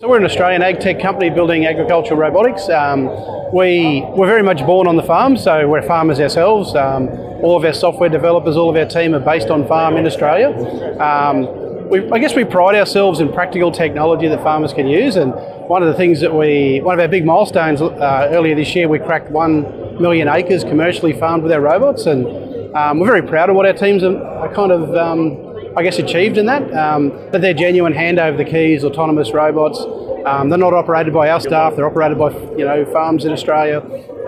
So we're an Australian ag tech company building agricultural robotics. Um, we we're very much born on the farm, so we're farmers ourselves. Um, all of our software developers, all of our team are based on farm in Australia. Um, we, I guess we pride ourselves in practical technology that farmers can use, and one of the things that we, one of our big milestones uh, earlier this year, we cracked one million acres commercially farmed with our robots, and um, we're very proud of what our teams are, are kind of um, I guess, achieved in that. Um, but they're genuine hand over the keys, autonomous robots. Um, they're not operated by our staff. They're operated by you know farms in Australia,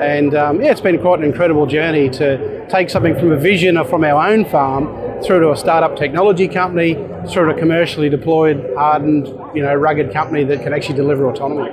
and um, yeah, it's been quite an incredible journey to take something from a vision from our own farm through to a startup technology company, through to a commercially deployed, hardened, you know, rugged company that can actually deliver autonomy.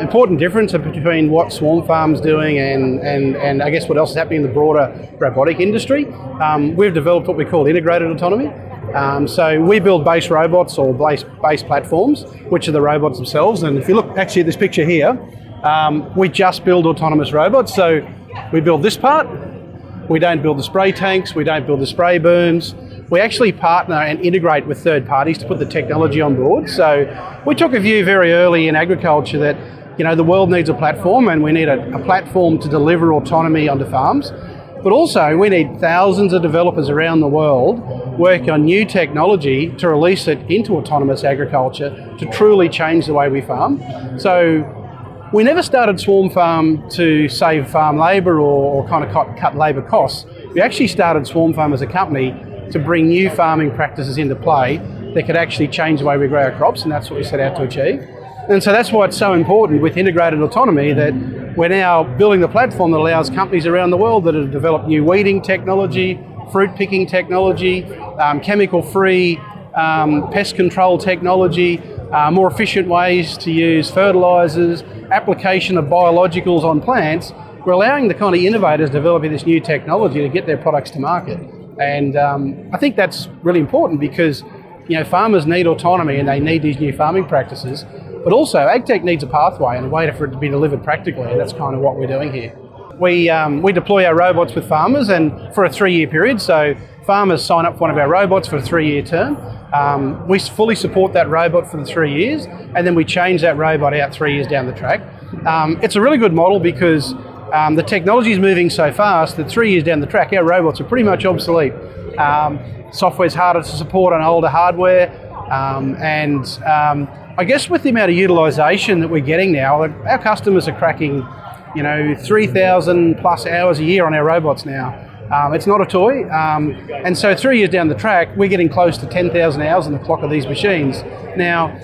Important difference between what Swarm Farm's doing and, and, and I guess what else is happening in the broader robotic industry. Um, we've developed what we call integrated autonomy. Um, so we build base robots or base, base platforms, which are the robots themselves. And if you look actually at this picture here, um, we just build autonomous robots. So we build this part. We don't build the spray tanks. We don't build the spray booms. We actually partner and integrate with third parties to put the technology on board. So we took a view very early in agriculture that you know the world needs a platform and we need a, a platform to deliver autonomy onto farms. But also, we need thousands of developers around the world working on new technology to release it into autonomous agriculture to truly change the way we farm. So, we never started Swarm Farm to save farm labour or, or, kind of cut, cut labour costs. We actually started Swarm Farm as a company to bring new farming practices into play that could actually change the way we grow our crops, and that's what we set out to achieve. And so that's why it's so important with integrated autonomy that we're now building the platform that allows companies around the world that have developed new weeding technology, fruit picking technology, um, chemical free um, pest control technology, uh, more efficient ways to use fertilizers, application of biologicals on plants. We're allowing the kind of innovators developing this new technology to get their products to market. And um, I think that's really important because you know farmers need autonomy and they need these new farming practices but also, AgTech needs a pathway and a way for it to be delivered practically, and that's kind of what we're doing here. We, um, we deploy our robots with farmers and for a three year period. So farmers sign up for one of our robots for a three year term. Um, we fully support that robot for the three years and then we change that robot out three years down the track. Um, it's a really good model because um, the technology is moving so fast that three years down the track, our robots are pretty much obsolete. Um, Software is harder to support on older hardware, um, and um, I guess with the amount of utilisation that we're getting now, our customers are cracking, you know, 3,000 plus hours a year on our robots now. Um, it's not a toy. Um, and so three years down the track, we're getting close to 10,000 hours on the clock of these machines. Now,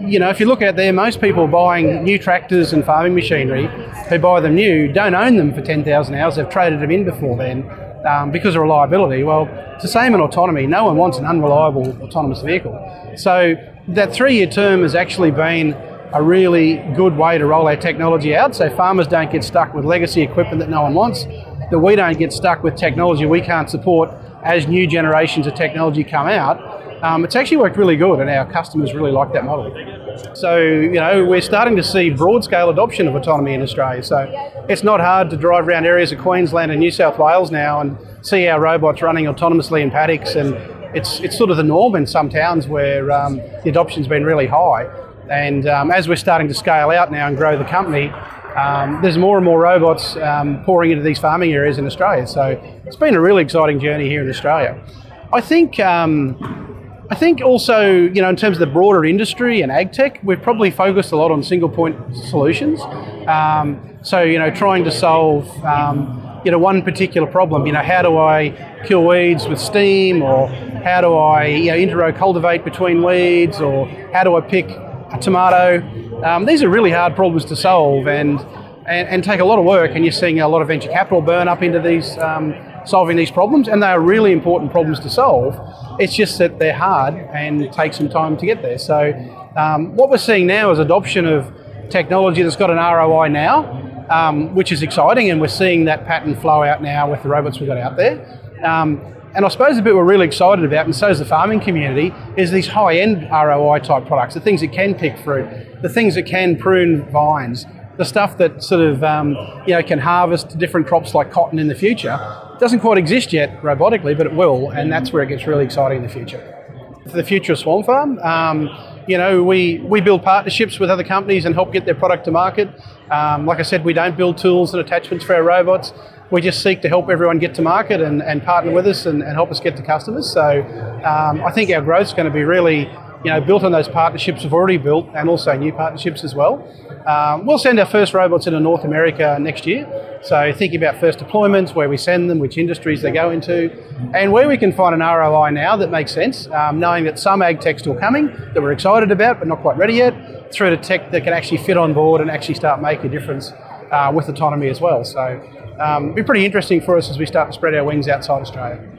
you know, if you look out there, most people buying new tractors and farming machinery who buy them new don't own them for 10,000 hours. They've traded them in before then um, because of reliability. Well, it's the same in autonomy. No one wants an unreliable autonomous vehicle. So that three-year term has actually been a really good way to roll our technology out so farmers don't get stuck with legacy equipment that no one wants, that we don't get stuck with technology we can't support as new generations of technology come out. Um, it's actually worked really good and our customers really like that model. So, you know, we're starting to see broad scale adoption of autonomy in Australia. So it's not hard to drive around areas of Queensland and New South Wales now and see our robots running autonomously in paddocks and it's, it's sort of the norm in some towns where um, the adoption's been really high. And um, as we're starting to scale out now and grow the company, um, there's more and more robots um, pouring into these farming areas in Australia. So it's been a really exciting journey here in Australia. I think um, I think also, you know, in terms of the broader industry and ag tech, we've probably focused a lot on single point solutions. Um, so, you know, trying to solve, um, you know, one particular problem. You know, how do I kill weeds with steam, or how do I, you know, inter-row cultivate between weeds, or how do I pick a tomato? Um, these are really hard problems to solve, and, and, and take a lot of work. And you're seeing a lot of venture capital burn up into these um, solving these problems, and they are really important problems to solve. It's just that they're hard and take some time to get there. So, um, what we're seeing now is adoption of technology that's got an ROI now, um, which is exciting, and we're seeing that pattern flow out now with the robots we've got out there. Um, and I suppose the bit we're really excited about, and so is the farming community, is these high-end ROI type products, the things that can pick fruit, the things that can prune vines, the stuff that sort of um, you know can harvest different crops like cotton in the future doesn't quite exist yet robotically, but it will, and that's where it gets really exciting in the future. For the future of Swarm Farm, um, you know, we, we build partnerships with other companies and help get their product to market. Um, like I said, we don't build tools and attachments for our robots. We just seek to help everyone get to market and, and partner with us and, and help us get to customers. So um, I think our growth is going to be really you know, built on those partnerships we've already built and also new partnerships as well. Um, we'll send our first robots into North America next year. So thinking about first deployments, where we send them, which industries they go into, and where we can find an ROI now that makes sense, um, knowing that some ag tech's still coming that we're excited about but not quite ready yet, through to tech that can actually fit on board and actually start making a difference uh, with autonomy as well. So um, it'll be pretty interesting for us as we start to spread our wings outside Australia.